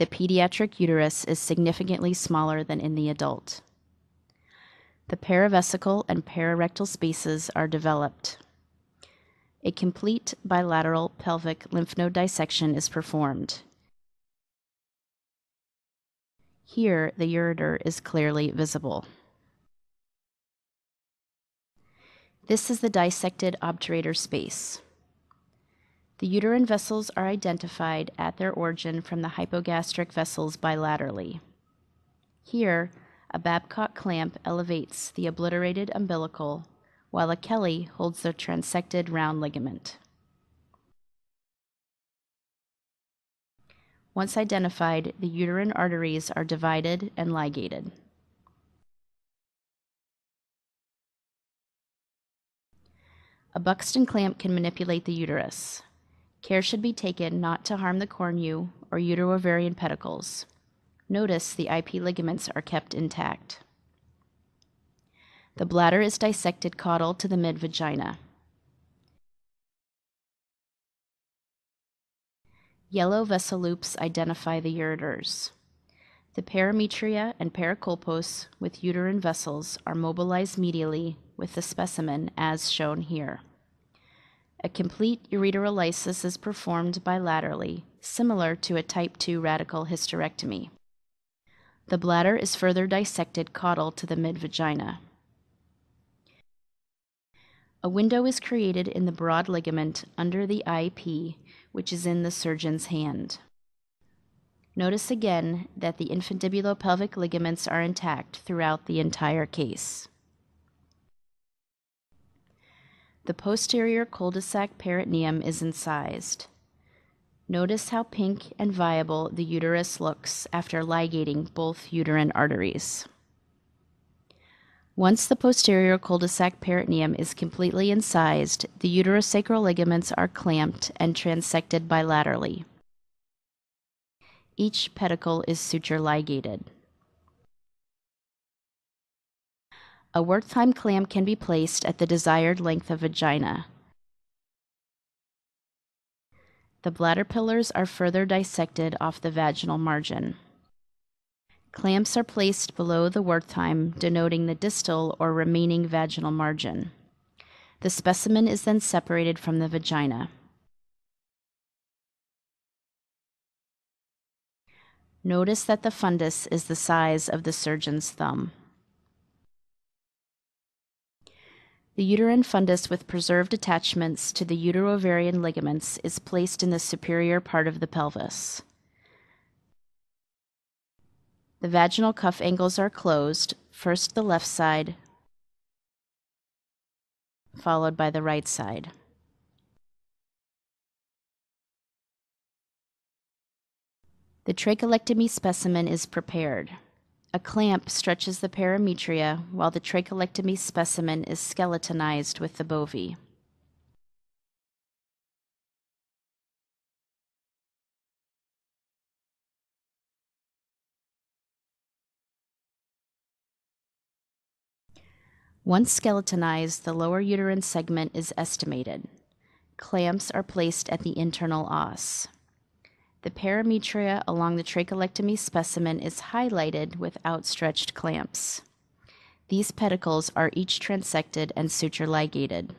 the pediatric uterus is significantly smaller than in the adult. The paravesical and pararectal spaces are developed. A complete bilateral pelvic lymph node dissection is performed. Here, the ureter is clearly visible. This is the dissected obturator space. The uterine vessels are identified at their origin from the hypogastric vessels bilaterally. Here, a Babcock clamp elevates the obliterated umbilical, while a Kelly holds the transected round ligament. Once identified, the uterine arteries are divided and ligated. A Buxton clamp can manipulate the uterus. Care should be taken not to harm the cornu or uterovarian pedicles. Notice the IP ligaments are kept intact. The bladder is dissected caudal to the mid vagina. Yellow vessel loops identify the ureters. The parametria and paracolpos with uterine vessels are mobilized medially with the specimen as shown here. A complete ureterolysis is performed bilaterally, similar to a type 2 radical hysterectomy. The bladder is further dissected caudal to the mid vagina. A window is created in the broad ligament under the IP, which is in the surgeon's hand. Notice again that the infundibulopelvic ligaments are intact throughout the entire case. The posterior cul-de-sac peritoneum is incised. Notice how pink and viable the uterus looks after ligating both uterine arteries. Once the posterior cul-de-sac peritoneum is completely incised, the uterosacral ligaments are clamped and transected bilaterally. Each pedicle is suture ligated. A Wertheim clamp can be placed at the desired length of vagina. The bladder pillars are further dissected off the vaginal margin. Clamps are placed below the Wertheim, denoting the distal or remaining vaginal margin. The specimen is then separated from the vagina. Notice that the fundus is the size of the surgeon's thumb. The uterine fundus with preserved attachments to the uterovarian ligaments is placed in the superior part of the pelvis. The vaginal cuff angles are closed, first the left side, followed by the right side. The trachelectomy specimen is prepared. A clamp stretches the parametria while the trachelectomy specimen is skeletonized with the bovie. Once skeletonized, the lower uterine segment is estimated. Clamps are placed at the internal os. The parametria along the trachelectomy specimen is highlighted with outstretched clamps. These pedicles are each transected and suture ligated.